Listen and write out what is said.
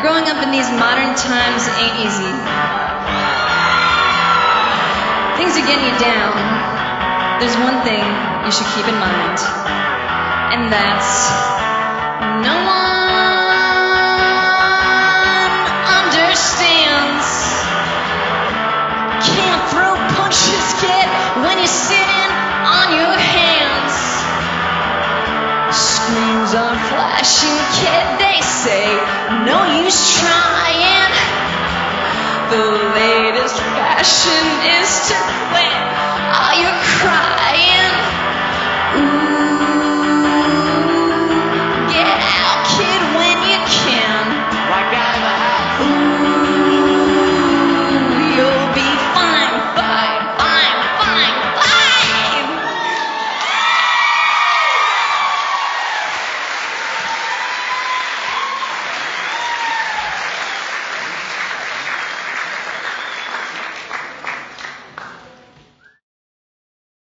growing up in these modern times ain't easy. Things are getting you down. There's one thing you should keep in mind, and that's no one understands. Can't throw punches, kid, when you're sitting on your hands. Screens are flashing, kid, they who's trying. The latest fashion is to win. Are you crying? Ooh.